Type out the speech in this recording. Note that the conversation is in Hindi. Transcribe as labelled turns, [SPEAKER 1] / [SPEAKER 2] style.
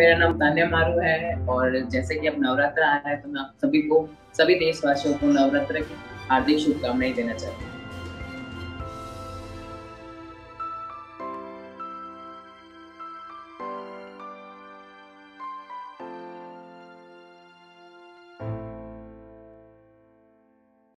[SPEAKER 1] मेरा नाम तान्या मारू है और जैसे कि अब नवरात्र आ रहा है तो मैं आप सभी को, सभी देशवासियों को नवरात्र की हार्दिक शुभकामनाएँ देना चाहती हूँ।